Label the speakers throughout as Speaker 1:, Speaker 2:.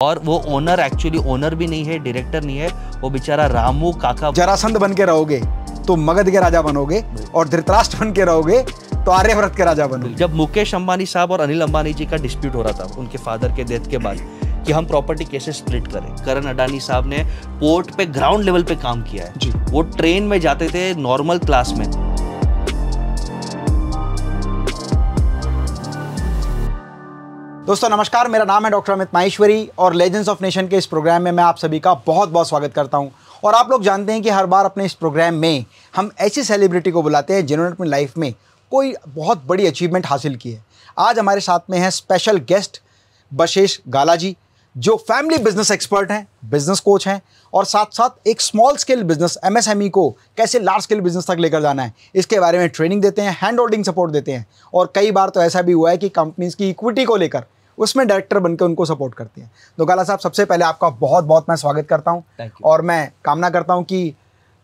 Speaker 1: और वो owner actually owner भी नहीं है डायरेक्टर नहीं है वो बेचारा रामू काका
Speaker 2: जरासंध बन के रहोगे तो मगध के राजा बनोगे और धृतराष्ट्र बन के रहोगे तो आर्यव्रत के राजा बनोगे।
Speaker 1: जब मुकेश अंबानी साहब और अनिल अंबानी जी का डिस्प्यूट हो रहा था उनके फादर के डेथ के बाद कि हम प्रॉपर्टी कैसे स्प्लिट करें। करण अडानी साहब ने पोर्ट पे ग्राउंड लेवल पे काम किया है। वो ट्रेन में जाते थे नॉर्मल क्लास में।
Speaker 2: दोस्तों, नमस्कार, मेरा नाम है डॉक्टर अमित माहेश्वरी और लेजेंड्स ऑफ़ नेशन के इस प्रोग्राम में मैं आप सभी का बहुत बहुत स्वागत करता हूँ। और आप लोग जानते हैं कि हर बार अपने इस प्रोग्राम में हम ऐसी सेलिब्रिटी को बुलाते हैं जिन्होंने अपनी लाइफ में कोई बहुत बड़ी अचीवमेंट हासिल की है। आज हमारे साथ में है स्पेशल गेस्ट बशेष गाला जी जो फैमिली बिज़नेस एक्सपर्ट हैं बिज़नेस कोच हैं, और साथ साथ एक स्मॉल स्केल बिज़नेस एमएसएमई को कैसे लार्ज स्केल बिज़नेस तक लेकर जाना है, इसके बारे में ट्रेनिंग देते हैं हैंड होल्डिंग सपोर्ट देते हैं। और कई बार तो ऐसा भी हुआ है कि कंपनीज़ की इक्विटी को लेकर उसमें डायरेक्टर बनकर उनको सपोर्ट करते हैं। तो गाला साहब सबसे पहले आपका बहुत बहुत मैं स्वागत करता हूँ। और मैं कामना करता हूँ कि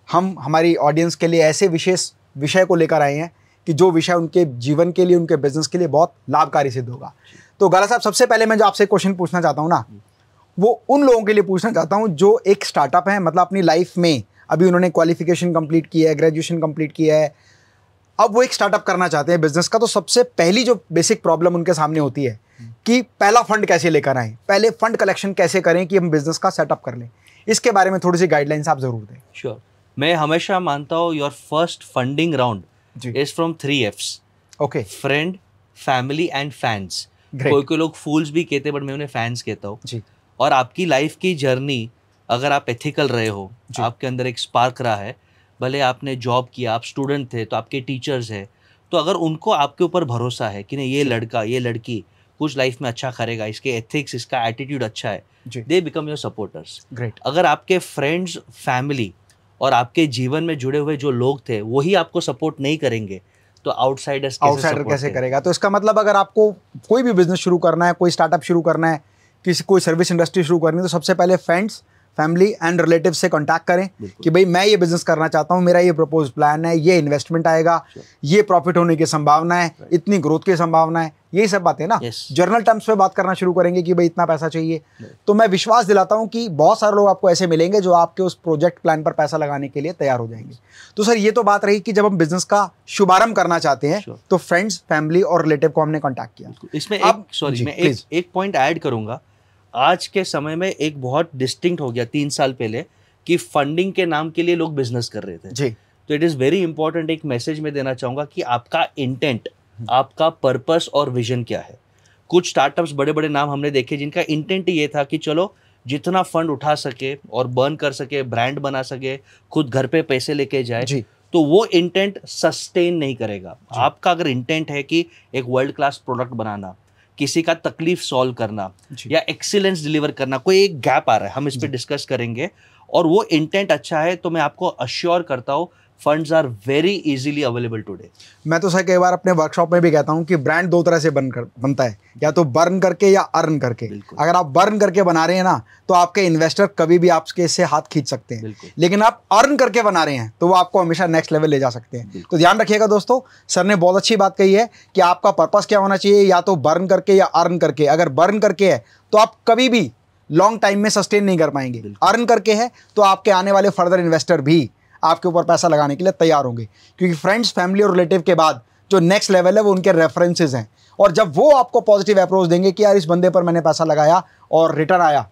Speaker 2: हम हमारी ऑडियंस के लिए ऐसे विशेष विषय को लेकर आए हैं कि जो विषय उनके जीवन के लिए उनके बिज़नेस के लिए बहुत लाभकारी सिद्ध होगा। तो गाला साहब सबसे पहले मैं जो आपसे क्वेश्चन पूछना चाहता हूँ ना वो उन लोगों के लिए पूछना चाहता हूँ जो एक स्टार्टअप है मतलब अपनी लाइफ में अभी उन्होंने क्वालिफिकेशन कंप्लीट की है ग्रेजुएशन कंप्लीट किया है। अब वो एक स्टार्टअप करना चाहते हैं बिज़नेस का तो सबसे पहली जो बेसिक प्रॉब्लम उनके सामने होती है कि पहला फंड कैसे लेकर आए पहले फंड कलेक्शन कैसे करें कि हम बिज़नेस का सेटअप कर लें। इसके बारे में थोड़ी सी गाइडलाइंस आप ज़रूर दें।
Speaker 1: Sure sure. मैं हमेशा मानता हूँ your first funding round is from three Fs
Speaker 2: okay
Speaker 1: friend family and fans कोई कोई लोग फूल्स भी कहते हैं बट मैं उन्हें फैंस कहता हूँ। और आपकी लाइफ की जर्नी अगर आप एथिकल रहे हो। आपके अंदर एक स्पार्क रहा है भले आपने जॉब किया आप स्टूडेंट थे तो आपके टीचर्स है तो अगर उनको आपके ऊपर भरोसा है कि नहीं ये लड़का ये लड़की कुछ लाइफ में अच्छा करेगा इसके एथिक्स इसका एटीट्यूड अच्छा है they become your supporters
Speaker 2: great
Speaker 1: अगर आपके फ्रेंड्स फैमिली और आपके जीवन में जुड़े हुए जो लोग थे वही आपको सपोर्ट नहीं करेंगे तो आउटसाइडर्स
Speaker 2: आउटसाइडर कैसे करेगा? तो इसका मतलब अगर आपको कोई भी बिज़नेस शुरू करना है कोई स्टार्टअप शुरू करना है किसी कोई सर्विस इंडस्ट्री शुरू करनी है तो सबसे पहले फ्रेंड्स फैमिली एंड रिलेटिव से कांटेक्ट करें कि भाई मैं ये बिज़नेस करना चाहता हूँ मेरा ये प्रपोज प्लान है ये इन्वेस्टमेंट आएगा ये प्रॉफिट होने की संभावना है इतनी ग्रोथ की संभावना है यही सब बातें ना। जर्नल टर्म्स पे बात करना शुरू करेंगे कि भाई इतना पैसा चाहिए। तो मैं विश्वास दिलाता हूँ कि बहुत सारे लोग आपको ऐसे मिलेंगे जो आपके उस प्रोजेक्ट प्लान पर पैसा लगाने के लिए तैयार हो जाएँगे। तो सर ये तो बात रही कि जब हम बिज़नेस का शुभारंभ करना चाहते हैं तो फ्रेंड्स फैमिली और रिलेटिव को हमने कांटेक्ट किया।
Speaker 1: इसमें एक सॉरी मैं एक पॉइंट ऐड करूँगा। आज के समय में एक बहुत डिस्टिंक्ट हो गया तीन साल पहले कि फंडिंग के नाम के लिए लोग बिज़नेस कर रहे थे।
Speaker 2: जी।
Speaker 1: तो इट इज़ वेरी इंपॉर्टेंट एक मैसेज में देना चाहूँगा कि आपका इंटेंट आपका पर्पस और विजन क्या है। कुछ स्टार्टअप्स बड़े बड़े नाम हमने देखे जिनका इंटेंट ये था कि चलो जितना फंड उठा सके और बर्न कर सके ब्रांड बना सके खुद घर पे पैसे लेके जाए
Speaker 2: जी।
Speaker 1: तो वो इंटेंट सस्टेन नहीं करेगा। आपका अगर इंटेंट है कि एक वर्ल्ड क्लास प्रोडक्ट बनाना किसी का तकलीफ़ सॉल्व करना या एक्सीलेंस डिलीवर करना कोई एक गैप आ रहा है हम इस पर डिस्कस करेंगे और वो इंटेंट अच्छा है तो मैं आपको अश्योर करता हूँ funds are very easily available today.
Speaker 2: मैं तो सर कई बार अपने वर्कशॉप में भी कहता हूँ कि ब्रांड दो तरह से बन कर बनता है। या तो बर्न करके या अर्न करके। अगर आप बर्न करके बना रहे हैं ना तो आपके इन्वेस्टर कभी भी आपके इससे हाथ खींच सकते हैं। लेकिन आप अर्न करके बना रहे हैं तो वो आपको हमेशा नेक्स्ट लेवल ले जा सकते हैं। तो ध्यान रखिएगा दोस्तों सर ने बहुत अच्छी बात कही है कि आपका पर्पज़ क्या होना चाहिए या तो बर्न करके या अर्न करके। अगर बर्न करके है तो आप कभी भी लॉन्ग टाइम में सस्टेन नहीं कर पाएँगे। अर्न करके है तो आपके आने वाले फर्दर इन्वेस्टर भी। आपके ऊपर पैसा लगाने के लिए तैयार होंगे। क्योंकि फ्रेंड्स फैमिली और रिलेटिव के बाद जो नेक्स्ट लेवल है वो उनके रेफरेंसेज हैं। और जब वो आपको पॉजिटिव अप्रोच देंगे कि यार इस बंदे पर मैंने पैसा लगाया और रिटर्न आया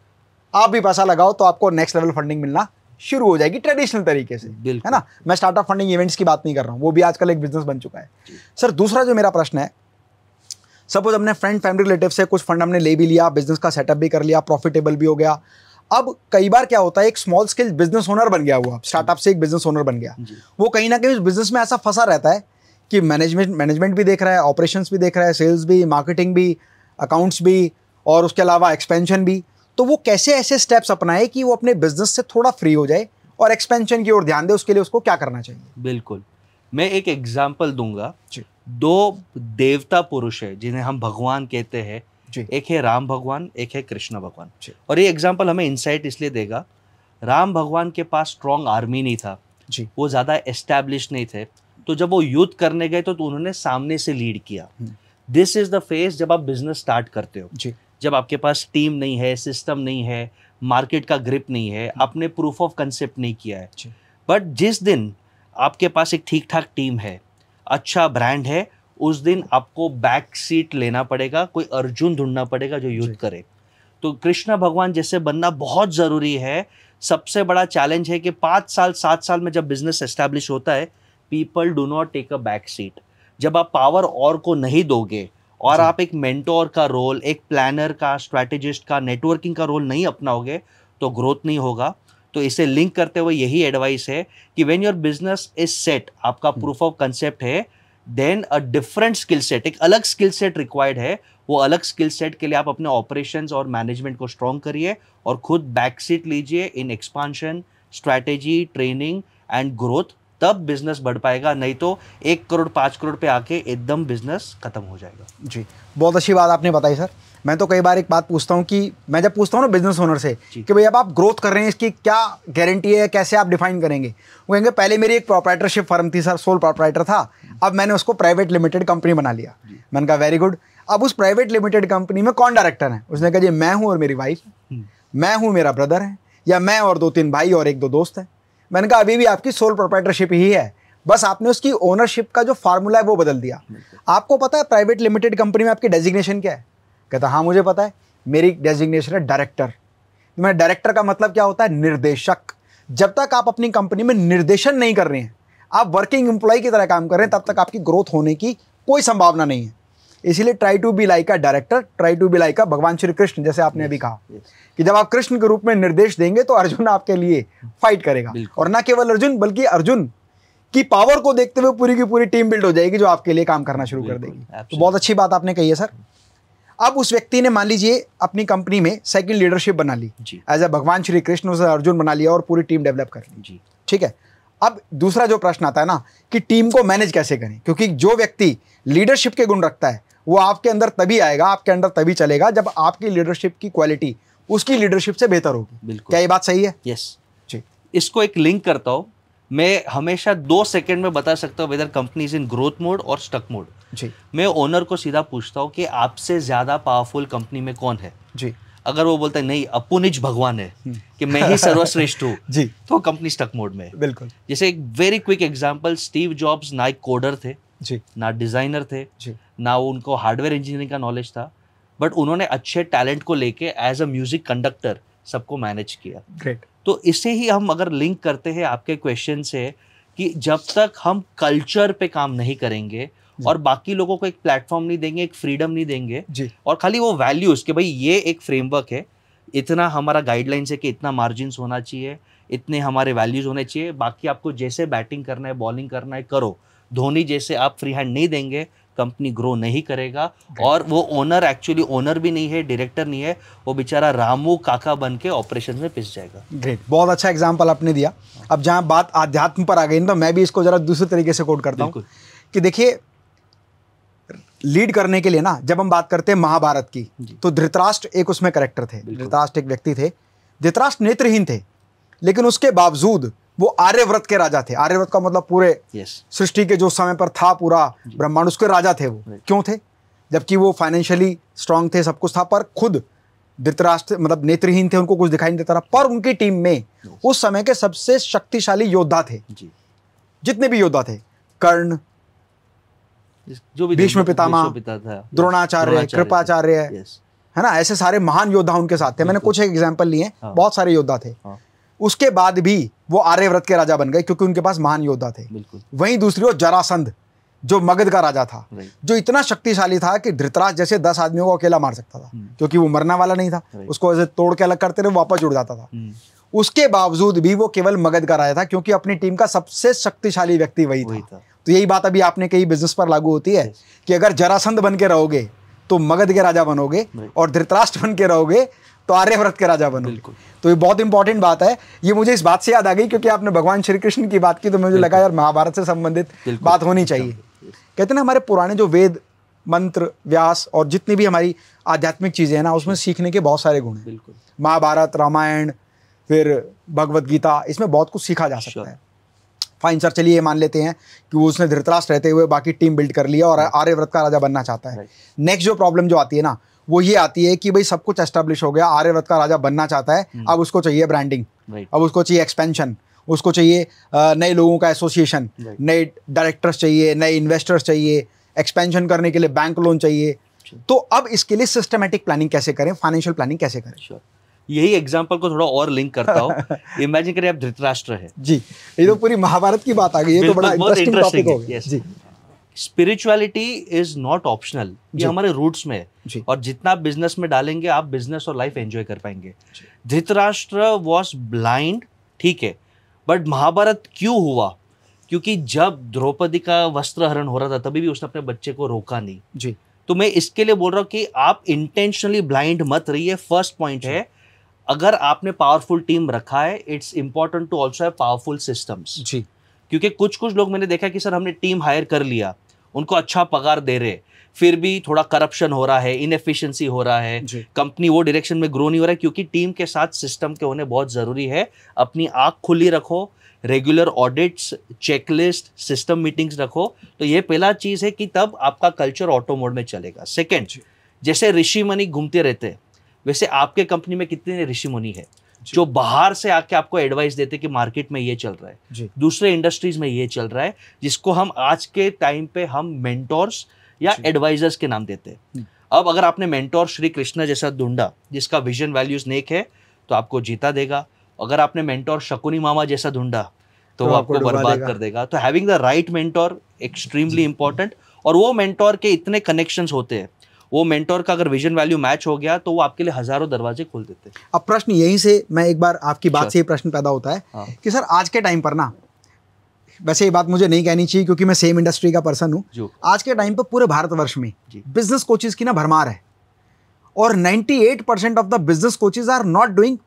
Speaker 2: आप भी पैसा लगाओ तो आपको नेक्स्ट लेवल फंडिंग मिलना शुरू हो जाएगी ट्रेडिशनल तरीके से। है ना? मैं स्टार्टअप फंडिंग इवेंट्स की बात नहीं कर रहा हूँ वो भी आजकल एक बिज़नेस बन चुका है। सर दूसरा जो मेरा प्रश्न है सपोज़ हमने फ्रेंड फैमिली रिलेटिव से कुछ फंड हमने ले भी लिया बिज़नेस का सेटअप भी कर लिया प्रॉफिटेबल भी हो गया अब कई बार क्या होता है एक स्मॉल स्केल बिज़नेस ओनर बन गया हुआ स्टार्टअप से एक बिज़नेस ओनर बन गया। वो कहीं ना कहीं उस बिज़नेस में ऐसा फंसा रहता है कि मैनेजमेंट मैनेजमेंट भी देख रहा है ऑपरेशंस भी देख रहा है सेल्स भी मार्केटिंग भी अकाउंट्स भी और उसके अलावा एक्सपेंशन भी। तो वो कैसे ऐसे स्टेप्स अपनाए कि वो अपने बिज़नेस से थोड़ा फ्री हो जाए और एक्सपेंशन की ओर ध्यान दे उसके लिए उसको क्या करना चाहिए?
Speaker 1: बिल्कुल। मैं एक एग्ज़ाम्पल दूँगा। दो देवता पुरुष है जिन्हें हम भगवान कहते हैं। एक है राम भगवान एक है कृष्ण भगवान।
Speaker 2: जी।
Speaker 1: और ये एग्ज़ाम्पल हमें इंसाइट इसलिए देगा राम भगवान के पास स्ट्रॉन्ग आर्मी नहीं था
Speaker 2: जी।
Speaker 1: वो ज़्यादा एस्टैब्लिश नहीं थे। तो जब वो युद्ध करने गए तो, तो उन्होंने सामने से लीड किया।
Speaker 2: Hmm.
Speaker 1: This is the phase जब आप बिज़नेस स्टार्ट करते हो।
Speaker 2: जी।
Speaker 1: जब आपके पास टीम नहीं है सिस्टम नहीं है मार्केट का ग्रिप नहीं है आपने प्रूफ ऑफ़ कंसेप्ट नहीं किया है। बट जिस दिन आपके पास एक ठीक ठाक टीम है अच्छा ब्रांड है उस दिन आपको बैक सीट लेना पड़ेगा कोई अर्जुन ढूंढना पड़ेगा जो युद्ध करे। तो कृष्ण भगवान जैसे बनना बहुत ज़रूरी है। सबसे बड़ा चैलेंज है कि पाँच साल सात साल में जब बिज़नेस एस्टेब्लिश होता है people do not take a back seat जब आप पावर और को नहीं दोगे और आप एक मेंटोर का रोल एक प्लानर का स्ट्रैटेजिस्ट का नेटवर्किंग का रोल नहीं अपनाओगे तो ग्रोथ नहीं होगा। तो इसे लिंक करते हुए यही एडवाइस है कि when your business is set आपका। प्रूफ ऑफ़ कंसेप्ट है then a different skill set, एक अलग स्किल सेट रिक्वायर्ड है, वो अलग स्किल सेट के लिए आप अपने ऑपरेशन और मैनेजमेंट को स्ट्रॉन्ग करिए और खुद बैक सीट लीजिए in expansion strategy training and growth तब बिज़नेस बढ़ पाएगा, नहीं तो एक करोड़, पाँच करोड़ पे आके एकदम बिज़नेस खत्म हो जाएगा।
Speaker 2: जी, बहुत अच्छी बात आपने बताई, सर। मैं तो कई बार एक बात पूछता हूँ कि मैं जब पूछता हूँ ना बिज़नेस ओनर से कि भाई अब आप ग्रोथ कर रहे हैं इसकी क्या गारंटी है कैसे आप डिफाइन करेंगे? वो कहेंगे पहले मेरी एक प्रोपराइटरशिप फर्म थी सर सोल प्रोपराइटर था अब मैंने उसको प्राइवेट लिमिटेड कंपनी बना लिया। मैंने कहा वेरी गुड अब उस प्राइवेट लिमिटेड कंपनी में कौन डायरेक्टर है? उसने कहा जी मैं हूँ और मेरी वाइफ
Speaker 1: हम्म।
Speaker 2: मैं हूँ मेरा ब्रदर है या मैं और दो तीन भाई और एक दो दोस्त हैं। मैंने कहा अभी भी आपकी सोल प्रोपराइटरशिप ही है। बस आपने उसकी ओनरशिप का जो फार्मूला है वो बदल दिया। आपको पता है प्राइवेट लिमिटेड कंपनी में आपकी डेजिग्नेशन क्या है? कहता हाँ मुझे पता है मेरी डेजिग्नेशन है डायरेक्टर मैं डायरेक्टर का मतलब क्या होता है? निर्देशक। जब तक आप अपनी कंपनी में निर्देशन नहीं कर रहे हैं आप वर्किंग एम्प्लॉय की तरह काम कर रहे हैं तब तक आपकी ग्रोथ होने की कोई संभावना नहीं है। इसीलिए try to be like a director try to be like a भगवान श्री कृष्ण जैसे आपने अभी कहा। कि जब आप कृष्ण के रूप में निर्देश देंगे तो अर्जुन आपके लिए फाइट करेगा। और ना केवल अर्जुन बल्कि अर्जुन की पावर को देखते हुए पूरी की पूरी टीम बिल्ड हो जाएगी जो आपके लिए काम करना शुरू कर देगी। तो बहुत अच्छी बात आपने कही है सर। अब उस व्यक्ति ने मान लीजिए अपनी कंपनी में सेकंड लीडरशिप बना ली।
Speaker 1: जी।
Speaker 2: एज अ भगवान श्री कृष्ण उसे अर्जुन बना लिया और पूरी टीम डेवलप कर ली।
Speaker 1: जी।
Speaker 2: ठीक है? अब दूसरा जो प्रश्न आता है ना कि टीम को मैनेज कैसे करें? क्योंकि जो व्यक्ति लीडरशिप के गुण रखता है वो आपके अंदर तभी आएगा आपके अंदर तभी चलेगा जब आपकी लीडरशिप की क्वालिटी उसकी लीडरशिप से बेहतर होगी।
Speaker 1: बिल्कुल।
Speaker 2: क्या ये बात सही है?
Speaker 1: यस
Speaker 2: जी।
Speaker 1: इसको एक लिंक करता हूँ। मैं हमेशा दो सेकंड में बता सकता हूँ whether company is in growth mode और स्टक मोड
Speaker 2: जी।
Speaker 1: मैं ओनर को सीधा पूछता हूँ कि आपसे ज़्यादा पावरफुल कंपनी में कौन है?
Speaker 2: जी।
Speaker 1: अगर वो बोलता है नहीं अपुनिज भगवान है कि मैं ही सर्वश्रेष्ठ हूँ
Speaker 2: जी।
Speaker 1: तो कंपनी स्टक मोड में है।
Speaker 2: बिल्कुल।
Speaker 1: जैसे एक very quick example Steve Jobs ना एक कोडर थे
Speaker 2: जी।
Speaker 1: ना डिज़ाइनर थे
Speaker 2: जी।
Speaker 1: ना उनको हार्डवेयर इंजीनियरिंग का नॉलेज था बट उन्होंने अच्छे टैलेंट को लेके एज अ म्यूज़िक कंडक्टर सबको मैनेज किया।
Speaker 2: ग्रेट
Speaker 1: तो इसे ही हम अगर लिंक करते हैं आपके क्वेश्चन से कि जब तक हम कल्चर पे काम नहीं करेंगे और बाकी लोगों को एक प्लेटफॉर्म नहीं देंगे एक फ्रीडम नहीं देंगे।
Speaker 2: जी।
Speaker 1: और खाली वो वैल्यूज़ कि भाई ये एक फ्रेमवर्क है इतना हमारा गाइडलाइंस है कि इतना मार्जिन होना चाहिए इतने हमारे वैल्यूज़ होने चाहिए बाकी आपको जैसे बैटिंग करना है बॉलिंग करना है करो। धोनी जैसे आप फ्री हैंड नहीं देंगे कंपनी ग्रो नहीं करेगा। और वो ओनर एक्चुअली ओनर भी नहीं है डायरेक्टर नहीं है वो बेचारा रामू काका बन के ऑपरेशन में पिस जाएगा।
Speaker 2: ग्रेट बहुत अच्छा एग्ज़ाम्पल आपने दिया। अब जहाँ बात आध्यात्म पर आ गई ना तो मैं भी इसको जरा दूसरे तरीके से कोट करता हूँ। कि देखिए लीड करने के लिए ना जब हम बात करते हैं महाभारत की तो धृतराष्ट्र एक उसमें करेक्टर थे। धृतराष्ट्र एक व्यक्ति थे। धृतराष्ट्र नेत्रहीन थे। लेकिन उसके बावजूद वो आर्यव्रत के राजा थे। आर्यव्रत का मतलब पूरे सृष्टि के जो समय पर था पूरा ब्रह्मांड उसके राजा थे वो। क्यों थे? जबकि वो फाइनेंशियली स्ट्रांग थे सब कुछ था पर खुद धृतराष्ट्र मतलब नेत्रहीन थे उनको कुछ दिखाई नहीं देता था पर उनकी टीम में उस समय के सबसे शक्तिशाली योद्धा थे।
Speaker 1: जी।
Speaker 2: जितने भी योद्धा थे कर्ण
Speaker 1: जो भी
Speaker 2: भीष्म पितामह,
Speaker 1: भीष्म पिता था।
Speaker 2: द्रोणाचार्य कृपाचार्य। है ना? ऐसे सारे महान योद्धा उनके साथ थे। मैंने कुछ एक एग्ज़ाम्पल लिए
Speaker 1: हाँ।
Speaker 2: बहुत सारे योद्धा थे।
Speaker 1: हाँ।
Speaker 2: उसके बाद भी वो आर्यव्रत के राजा बन गए क्योंकि उनके पास महान योद्धा थे। वहीं दूसरी ओर जरासंध जो मगध का राजा था जो इतना शक्तिशाली था कि धृतराज जैसे दस आदमियों को अकेला मार सकता था।
Speaker 1: हम्म।
Speaker 2: क्योंकि वो मरने वाला नहीं था. उसको ऐसे तोड़ के अलग करते रहे वापस जुड़ जाता था।
Speaker 1: हम्म,
Speaker 2: उसके बावजूद भी वो केवल मगध का राजा था क्योंकि अपनी टीम का सबसे शक्तिशाली व्यक्ति वही था। तो यही बात अभी आपने कही बिज़नेस पर लागू होती है कि अगर जरासंध बन के रहोगे तो मगध के राजा बनोगे और धृतराष्ट्र बन के रहोगे तो आर्यव्रत के राजा बनोगे।
Speaker 1: बिल्कुल।
Speaker 2: तो ये बहुत इंपॉर्टेंट बात है। ये मुझे इस बात से याद आ गई क्योंकि आपने भगवान श्री कृष्ण की बात की तो मुझे लगा यार महाभारत से संबंधित बात होनी चाहिए। कहते ना हमारे पुराने जो वेद मंत्र व्यास और जितनी भी हमारी आध्यात्मिक चीज़ें हैं ना उसमें सीखने के बहुत सारे गुण हैं। महाभारत रामायण फिर भगवत गीता इसमें बहुत कुछ सीखा जा सकता. है। फाइन सर चलिए ये मान लेते हैं कि वो उसने धृतराष्ट्र रहते हुए बाकी टीम बिल्ड कर लिया और आर्यव्रत का राजा बनना चाहता है। नेक्स्ट जो प्रॉब्लम जो आती है ना वो ये आती है कि भाई सब कुछ एस्टेब्लिश हो गया आर्यव्रत का राजा बनना चाहता है
Speaker 1: हम्म।
Speaker 2: अब उसको चाहिए ब्रांडिंग अब उसको चाहिए एक्सपेंशन उसको चाहिए नए लोगों का एसोसिएशन नए डायरेक्टर्स चाहिए नए इन्वेस्टर्स चाहिए एक्सपेंशन करने के लिए बैंक लोन चाहिए। तो अब इसके लिए सिस्टमेटिक प्लानिंग कैसे करें फाइनेंशियल प्लानिंग कैसे करें?
Speaker 1: श्योर यही एग्ज़ाम्पल को थोड़ा और लिंक करता हूँ। इमेजिन करिए आप धृतराष्ट्र है।
Speaker 2: जी ये तो पूरी महाभारत की बात आ गई है तो बड़ा इंटरेस्टिंग टॉपिक हो गया। जी।
Speaker 1: स्पिरिचुअलिटी इज़ नॉट ऑप्शनल ये हमारे रूट्स में है। और जितना बिज़नेस में डालेंगे आप बिज़नेस और लाइफ एंजॉय कर पाएँगे। धृतराष्ट्र वॉज़ ब्लाइंड ठीक है बट महाभारत क्यों हुआ? क्योंकि जब द्रौपदी का वस्त्र हरण हो रहा था तभी भी उसने अपने बच्चे को रोका नहीं।
Speaker 2: जी।
Speaker 1: तो मैं इसके लिए बोल रहा हूँ कि आप इंटेंशनली ब्लाइंड मत रहिए फ़र्स्ट पॉइंट है। अगर आपने पावरफुल टीम रखा है it's important to also have powerful systems
Speaker 2: जी।
Speaker 1: क्योंकि कुछ कुछ लोग मैंने देखा कि सर हमने टीम हायर कर लिया उनको अच्छा पगार दे रहे फिर भी थोड़ा करप्शन हो रहा है इनएफिशिएंसी हो रहा है कंपनी वो डायरेक्शन में ग्रो नहीं हो रहा है क्योंकि टीम के साथ सिस्टम के होने बहुत ज़रूरी है। अपनी आँख खुली रखो regular audits checklist system meetings रखो। तो ये पहला चीज़ है कि तब आपका कल्चर ऑटो मोड में चलेगा। सेकेंड जैसे ऋषि मनी घूमते रहते हैं वैसे आपके कंपनी में कितने ऋषि मुनि है?
Speaker 2: जो।
Speaker 1: बाहर से आके आपको एडवाइस देते कि मार्केट में ये चल रहा है। दूसरे इंडस्ट्रीज़ में ये चल रहा है जिसको हम आज के टाइम पे हम मेंटोर्स या एडवाइजर्स के नाम देते हैं।
Speaker 2: हम्म।
Speaker 1: अब अगर आपने मेंटोर श्री कृष्णा जैसा ढूंढा जिसका विजन वैल्यूज़ नेक है तो आपको जीता देगा। अगर आपने मेंटोर शकुनी मामा जैसा ढूंढा तो,
Speaker 2: तो
Speaker 1: वो
Speaker 2: आपको
Speaker 1: आपको बर्बाद कर देगा। तो having the right mentor extremely important और वो मेंटोर के इतने कनेक्शंस होते हैं। वो मेंटोर का अगर विजन वैल्यू मैच हो गया तो वो आपके लिए हज़ारों दरवाजे खोल देते हैं।
Speaker 2: अब प्रश्न यहीं से मैं एक बार आपकी बात से ये प्रश्न पैदा होता है
Speaker 1: हाँ।
Speaker 2: कि सर आज के टाइम पर ना वैसे ये बात मुझे नहीं कहनी चाहिए क्योंकि मैं सेम इंडस्ट्री का पर्सन हूँ। आज के टाइम पर पूरे भारतवर्ष में बिज़नेस कोचेज की ना भरमार है। और 98 percent of the business coaches are not doing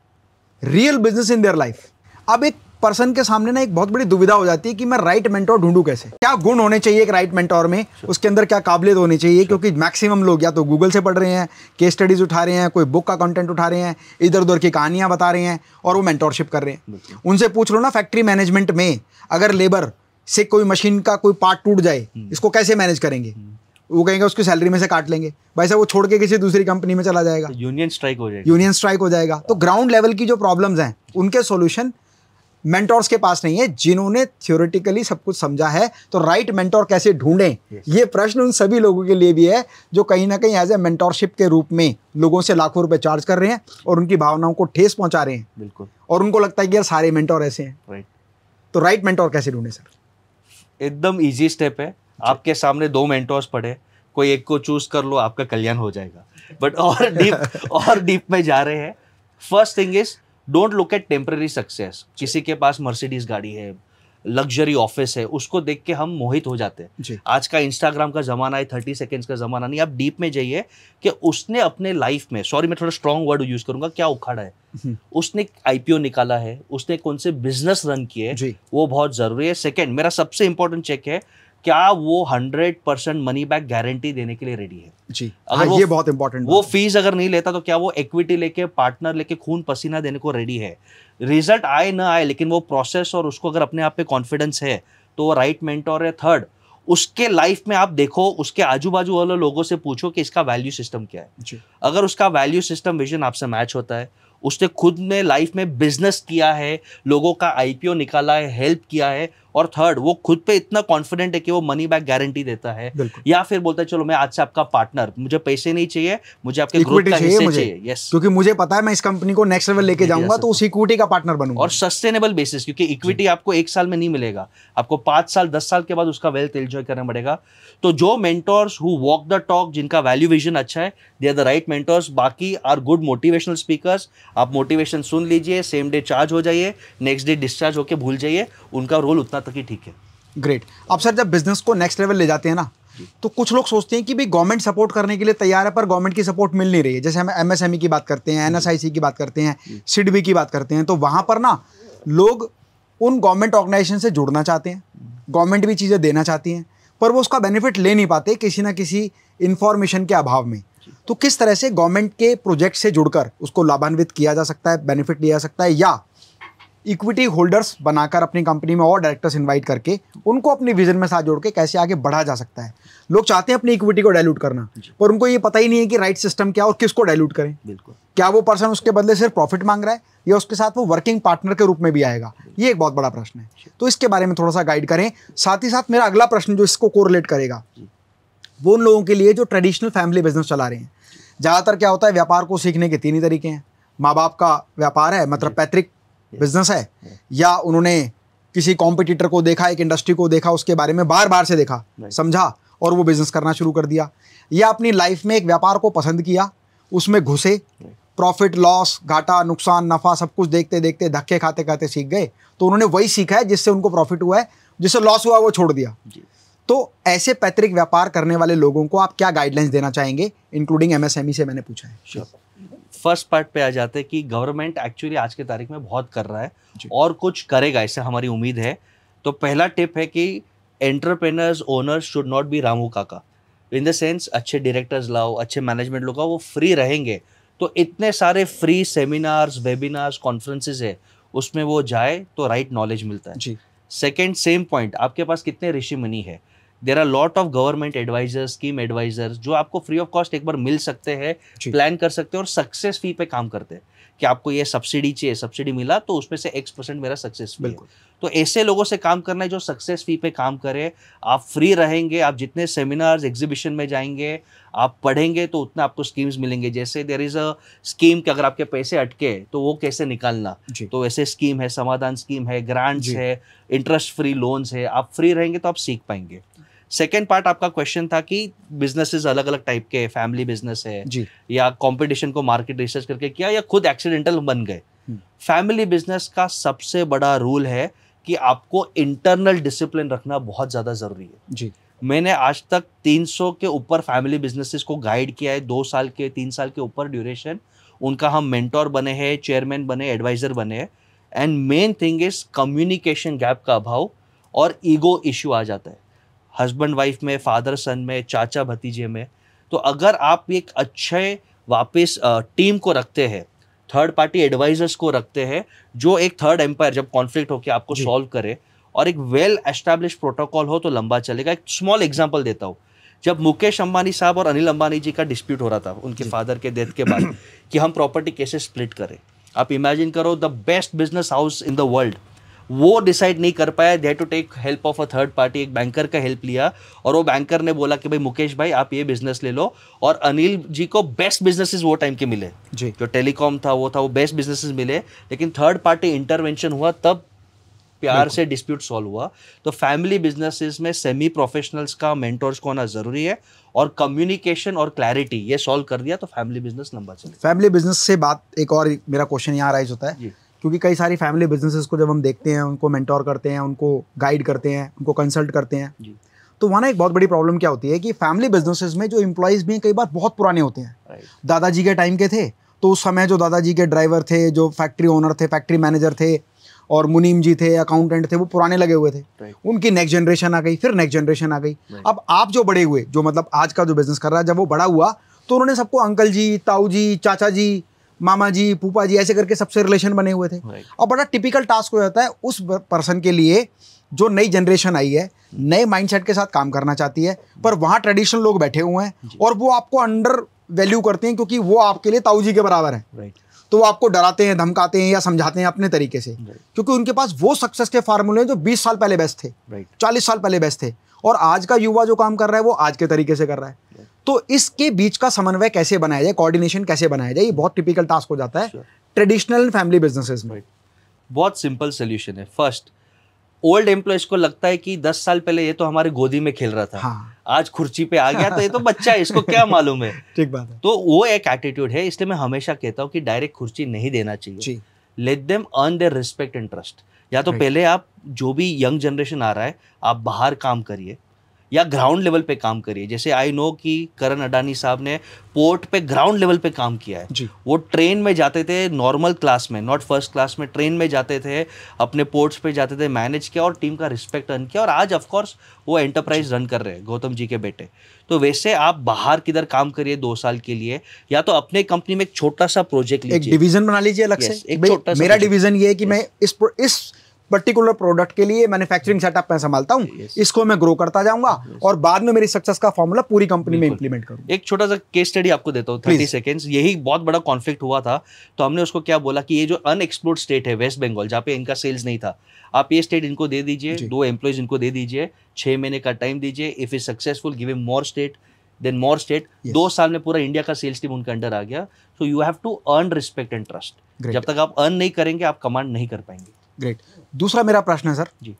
Speaker 2: real business in their life अब एक पर्सन के सामने ना एक बहुत बड़ी दुविधा हो जाती है कि मैं राइट मेंटोर ढूंढूं कैसे? क्या गुण होने चाहिए एक राइट मेंटोर में? उसके अंदर क्या काबिलियत होनी चाहिए? क्योंकि मैक्सिमम लोग या तो गूगल से पढ़ रहे हैं केस स्टडीज़ उठा रहे हैं कोई बुक का कंटेंट उठा रहे हैं इधर उधर की कहानियाँ बता रहे हैं और वो मेंटोरशिप कर रहे हैं। उनसे पूछ लो ना फैक्ट्री मैनेजमेंट में अगर लेबर से कोई मशीन का कोई पार्ट टूट जाए इसको कैसे मैनेज करेंगे? वो कहेंगे उसकी सैलरी में से काट लेंगे। भाई साहब वो छोड़ के किसी दूसरी कंपनी में चला जाएगा।
Speaker 1: यूनियन स्ट्राइक हो जाएगी।
Speaker 2: यूनियन स्ट्राइक हो जाएगा। तो ग्राउंड लेवल की जो प्रॉब्लम्स हैं उनके सॉल्यूशन मेंटोर्स के पास नहीं है जिन्होंने थियोरेटिकली सब कुछ समझा है तो राइट मेंटोर कैसे ढूंढें? Yes. ये प्रश्न उन सभी लोगों के लिए भी है जो कहीं ना कहीं एज ए मेंटोरशिप के रूप में लोगों से लाखों रुपए चार्ज कर रहे हैं और उनकी भावनाओं को ठेस पहुँचा रहे हैं।
Speaker 1: बिल्कुल।
Speaker 2: और उनको लगता है कि यार सारे मेंटोर ऐसे हैं।
Speaker 1: राइट
Speaker 2: तो राइट मेंटोर कैसे ढूंढे सर
Speaker 1: एकदम इजी स्टेप है। आपके सामने दो मेंटोर्स पड़े कोई एक को चूज़ कर लो आपका कल्याण हो जाएगा। बट और डीप और डीप में जा रहे हैं। First thing is don't look at temporary success किसी के पास मर्सिडीज गाड़ी है लग्जरी ऑफ़िस है उसको देख के हम मोहित हो जाते हैं। आज का इंस्टाग्राम का जमाना है थर्टी सेकेंड्स का जमाना नहीं आप डीप में जाइए कि उसने अपने लाइफ में सॉरी मैं थोड़ा स्ट्रॉन्ग वर्ड यूज़ करूँगा क्या उखाड़ा है?
Speaker 2: हम्म।
Speaker 1: उसने आईपीओ निकाला है उसने कौन से बिज़नेस रन किए वो बहुत ज़रूरी है। सेकेंड मेरा सबसे इंपॉर्टेंट चेक है क्या वो hundred percent money back guarantee देने के लिए रेडी है?
Speaker 2: जी।
Speaker 1: अगर
Speaker 2: हाँ ये बहुत इंपॉर्टेंट
Speaker 1: वो फ़ीस अगर नहीं लेता तो क्या वो इक्विटी लेके पार्टनर लेके खून पसीना देने को रेडी है? रिज़ल्ट आए ना आए लेकिन वो प्रोसेस और उसको अगर अपने आप पे कॉन्फिडेंस है तो वो राइट मेंटोर है थर्ड उसके लाइफ में आप देखो उसके आजू बाजू वाले लोगों से पूछो कि इसका वैल्यू सिस्टम क्या है। अगर उसका वैल्यू सिस्टम विजन आपसे मैच होता है उसने खुद ने लाइफ में बिज़नेस किया है लोगों का आईपीओ निकाला है हेल्प किया है और थर्ड वो खुद पे इतना कॉन्फिडेंट है कि वो मनी बैक गारंटी देता है। या फिर बोलता है चलो मैं आज से आपका पार्टनर मुझे पैसे नहीं चाहिए मुझे आपके ग्रुप का हिस्से। चाहिए। यस
Speaker 2: क्योंकि मुझे पता है मैं इस कंपनी को नेक्स्ट लेवल लेके जाऊँगा तो उस इक्विटी का पार्टनर बनूँगा।
Speaker 1: और सस्टेनेबल बेसिस क्योंकि इक्विटी आपको एक साल में नहीं मिलेगा। आपको पाँच साल दस साल के बाद उसका वेल्थ एंजॉय करना पड़ेगा। तो जो mentors who walk the talk जिनका वैल्यू विजन अच्छा है they are the right mentors बाकी आर गुड मोटिवेशनल स्पीकर्स आप मोटिवेशन सुन लीजिए सेम डे चार्ज हो जाइए नेक्स्ट डे डिस्चार्ज होकर भूल जाइए। उनका रोल उतना तक ही ठीक है।
Speaker 2: ग्रेट अब सर जब बिज़नेस को नेक्स्ट लेवल ले जाते हैं ना तो कुछ लोग सोचते हैं कि भाई गवर्नमेंट सपोर्ट करने के लिए तैयार है पर गवर्नमेंट की सपोर्ट मिल नहीं रही है। जैसे हम एमएसएमई की बात करते हैं एनएसआईसी की बात करते हैं सिडबी की बात करते हैं तो वहाँ पर ना लोग उन गवर्नमेंट ऑर्गेनाइजेशन से जुड़ना चाहते हैं गवर्नमेंट भी चीज़ें देना चाहती हैं पर वो उसका बेनिफिट ले नहीं पाते किसी ना किसी इन्फॉर्मेशन के अभाव में। तो किस तरह से गवर्नमेंट के प्रोजेक्ट से जुड़कर उसको लाभान्वित किया जा सकता है बेनिफिट लिया जा सकता है या इक्विटी होल्डर्स बनाकर अपनी कंपनी में और डायरेक्टर्स इनवाइट करके उनको अपने विजन में साथ जोड़ के कैसे आगे बढ़ा जा सकता है। लोग चाहते हैं अपनी इक्विटी को डायलूट करना पर उनको ये पता ही नहीं है कि राइट सिस्टम क्या और किसको डायलूट करें।
Speaker 1: बिल्कुल।
Speaker 2: क्या वो पर्सन उसके बदले सिर्फ़ प्रॉफिट मांग रहा है या उसके साथ वो वर्किंग पार्टनर के रूप में भी आएगा? ये एक बहुत बड़ा प्रश्न है। तो इसके बारे में थोड़ा सा गाइड करें। साथ ही साथ मेरा अगला प्रश्न जो इसको कोरिलेट करेगा वो उन लोगों के लिए जो ट्रेडिशनल फैमिली बिज़नेस चला रहे हैं। ज़्यादातर क्या होता है व्यापार को सीखने के तीन ही तरीके हैं। माँ बाप का व्यापार है मतलब पैतृक बिज़नेस है? या उन्होंने किसी कॉम्पिटिटर को देखा एक इंडस्ट्री को देखा उसके बारे में बार बार से देखा समझा और वो बिज़नेस करना शुरू कर दिया। या अपनी लाइफ में एक व्यापार को पसंद किया उसमें घुसे प्रॉफिट लॉस घाटा नुकसान नफ़ा सब कुछ देखते देखते धक्के खाते खाते सीख गए। तो उन्होंने वही सीखा है जिससे उनको प्रॉफिट हुआ है जिससे लॉस हुआ वो छोड़ दिया। तो ऐसे पैतृक व्यापार करने वाले लोगों को आप क्या गाइडलाइंस देना चाहेंगे इंक्लूडिंग एमएसएमई से मैंने पूछा है?
Speaker 1: फ़र्स्ट पार्ट पे आ जाते हैं कि गवर्नमेंट एक्चुअली आज के तारीख में बहुत कर रहा है और कुछ करेगा ऐसे हमारी उम्मीद है। तो पहला टिप है कि entrepreneurs owners should not be Ramu Kaka. In the sense अच्छे डायरेक्टर्स लाओ अच्छे मैनेजमेंट लोग वो फ्री रहेंगे। तो इतने सारे फ्री सेमिनार्स वेबिनार्स कॉन्फ्रेंसेज है उसमें वो जाए तो राइट नॉलेज मिलता है।
Speaker 2: जी।
Speaker 1: सेकेंड सेम पॉइंट आपके पास कितने ऋषि मनी है? There are lot of government adviser scheme adviser जो आपको फ्री ऑफ़ कॉस्ट एक बार मिल सकते हैं प्लान कर सकते हैं और सक्सेस फ़ी पे काम करते हैं। कि आपको ये सब्सिडी चाहिए सब्सिडी मिला तो उसमें से एक्स परसेंट मेरा सक्सेस बिल्कुल। तो ऐसे लोगों से काम करना है जो सक्सेस फ़ी पे काम करे। आप फ्री रहेंगे आप जितने सेमिनार्स एग्जीबिशन में जाएँगे आप पढ़ेंगे तो उतना आपको स्कीम्स मिलेंगे। जैसे देर इज़ अ स्कीम कि अगर आपके पैसे अटके तो वो कैसे निकालना? तो ऐसे स्कीम है समाधान स्कीम है ग्रांट्स है इंटरेस्ट फ्री लोन्स है आप फ्री रहेंगे तो आप सीख पाएँगे। सेकेंड पार्ट आपका क्वेश्चन था कि बिजनेसेस अलग अलग टाइप के फैमिली बिज़नेस है
Speaker 2: जी।
Speaker 1: या कंपटीशन को मार्केट रिसर्च करके किया या खुद एक्सीडेंटल बन गए। फैमिली हम्म। बिज़नेस का सबसे बड़ा रूल है कि आपको इंटरनल डिसिप्लिन रखना बहुत ज़्यादा ज़रूरी है।
Speaker 2: जी।
Speaker 1: मैंने आज तक 300 के ऊपर फैमिली बिजनेसेस को गाइड किया है दो साल के तीन साल के ऊपर ड्यूरेशन उनका हम मेंटोर बने हैं चेयरमैन बने एडवाइज़र बने हैं। And main thing is communication gap का अभाव और ईगो इश्यू आ जाता है। हस्बैंड वाइफ में फादर सन में चाचा भतीजे में तो अगर आप एक अच्छे वापस टीम को रखते हैं थर्ड पार्टी एडवाइजर्स को रखते हैं जो एक थर्ड एम्पायर जब कॉन्फ्लिक्ट होकर आपको सॉल्व करे और एक वेल एस्टैब्लिश प्रोटोकॉल हो तो लंबा चलेगा। एक स्मॉल एग्ज़ाम्पल देता हूँ। जब मुकेश अंबानी साहब और अनिल अंबानी जी का डिस्प्यूट हो रहा था उनके फादर के डेथ के बाद कि हम प्रॉपर्टी कैसे स्प्लिट करें। आप इमेजिन करो the best business house in the world वो डिसाइड नहीं कर पाया they to take help of a third party एक बैंकर का हेल्प लिया और वो बैंकर ने बोला कि भाई मुकेश भाई आप ये बिज़नेस ले लो और अनिल जी को बेस्ट बिजनेसेस वो टाइम के मिले।
Speaker 2: जी।
Speaker 1: जो टेलीकॉम था वो था वो बेस्ट बिजनेसेस मिले लेकिन थर्ड पार्टी इंटरवेंशन हुआ तब प्यार से डिस्प्यूट सॉल्व हुआ। तो फैमिली बिजनेसेस में सेमी प्रोफेशनल्स का मेंटोर्स को होना ज़रूरी है और कम्युनिकेशन और क्लैरिटी ये सॉल्व कर दिया तो फैमिली बिज़नेस नंबर चले
Speaker 2: फैमिली बिज़नेस से बात एक और मेरा क्वेश्चन यहाँ राइज होता है। क्योंकि कई सारी फैमिली बिजनेसेस को जब हम देखते हैं उनको मेंटोर करते हैं उनको गाइड करते हैं उनको कंसल्ट करते हैं तो वहाँ ना एक बहुत बड़ी प्रॉब्लम क्या होती है कि फैमिली बिजनेसेस में जो एम्प्लॉयज़ भी हैं कई बार बहुत पुराने होते हैं। दादाजी के टाइम के थे तो उस समय जो दादाजी के ड्राइवर थे जो फैक्ट्री ओनर थे फैक्ट्री मैनेजर थे और मुनीम जी थे अकाउंटेंट थे वो पुराने लगे हुए थे। उनकी नेक्स्ट जनरेशन आ गई फिर नेक्स्ट जनरेशन आ गई। अब आप जो बड़े हुए जो मतलब आज का जो बिज़नेस कर रहा है जब वो बड़ा हुआ तो उन्होंने सबको अंकल जी ताऊ जी चाचा जी मामा जी पूपा जी ऐसे करके सबसे रिलेशन बने हुए थे। और बड़ा टिपिकल टास्क हो जाता है उस पर्सन के लिए जो नई जनरेशन आई है नए माइंडसेट के साथ काम करना चाहती है पर वहाँ ट्रेडिशनल लोग बैठे हुए हैं और वो आपको अंडर वैल्यू करते हैं क्योंकि वो आपके लिए ताऊ जी के बराबर है। तो वो आपको डराते हैं धमकाते हैं या समझाते हैं अपने तरीके से। क्योंकि उनके पास वो सक्सेस के फार्मूले हैं जो 20 साल पहले बेस्ट थे चालीस साल पहले बेस्ट थे। और आज का युवा जो काम कर रहा है वो आज के तरीके से कर रहा है। तो इसके बीच का समन्वय कैसे बनाया जाए कोऑर्डिनेशन कैसे बनाया जाए ये बहुत टिपिकल टास्क हो जाता है ट्रेडिशनल फैमिली बिजनेसेस में।
Speaker 1: बहुत सिंपल सोल्यूशन है। फ़र्स्ट ओल्ड एम्प्लॉयज़ को लगता है कि दस साल पहले ये तो हमारे गोदी में खेल रहा था।
Speaker 2: हाँ।
Speaker 1: आज खुर्ची पे आ गया तो ये तो बच्चा है इसको क्या मालूम है?
Speaker 2: ठीक बात है।
Speaker 1: तो वो एक एटीट्यूड है इसलिए मैं हमेशा कहता हूँ कि डायरेक्ट खुर्ची नहीं देना चाहिए। Let them earn their respect and trust या तो पहले आप जो भी यंग जनरेशन आ रहा है आप बाहर काम करिए। या ग्राउंड लेवल पे काम करिए। जैसे आई नो कि करण अडानी साहब ने पोर्ट पे ग्राउंड लेवल पे काम किया है।
Speaker 2: जी।
Speaker 1: वो ट्रेन में जाते थे नॉर्मल क्लास में नॉट फ़र्स्ट क्लास में ट्रेन में जाते थे अपने पोर्ट्स पे जाते थे मैनेज किया और टीम का रिस्पेक्ट अर्न किया। और आज ऑफकोर्स वो एंटरप्राइज रन कर रहे हैं गौतम जी के बेटे। तो वैसे आप बाहर किधर काम करिए दो साल के लिए या तो अपने कंपनी में एक छोटा सा प्रोजेक्ट
Speaker 2: एक
Speaker 1: लीजिए।
Speaker 2: डिवीज़न बना लीजिए अलग
Speaker 1: Yes,
Speaker 2: से
Speaker 1: एक छोटा
Speaker 2: मेरा. डिवीज़न ये है कि मैं इस इस पर्टिकुलर प्रोडक्ट के लिए मैन्युफैक्चरिंग सेटअप मैं संभालता हूँ।
Speaker 1: Yes.
Speaker 2: इसको मैं ग्रो करता जाऊँगा और बाद में मेरी सक्सेस का फॉर्मूला पूरी कंपनी में इंप्लीमेंट करूँ
Speaker 1: एक छोटा सा केस स्टडी आपको देता हूँ थर्टी सेकेंड्स यही बहुत बड़ा कॉन्फ्लिक्ट हुआ था तो हमने उसको क्या बोला कि ये जो अनएक्सप्लोर्ड स्टेट है वेस्ट बंगाल जहाँ पे इनका सेल्स नहीं था आप ये स्टेट इनको दे दीजिए दो एम्प्लॉयज़ इनको दे दीजिए छह महीने का टाइम दीजिए if is successful give more state then more state दो साल में पूरा इंडिया का सेल्स टीम उनके अंडर आ गया। So you have to earn respect and trust जब तक आप अर्न नहीं करेंगे आप कमांड नहीं कर पाएँगे।
Speaker 2: ग्रेट दूसरा मेरा प्रश्न है सर
Speaker 1: जी।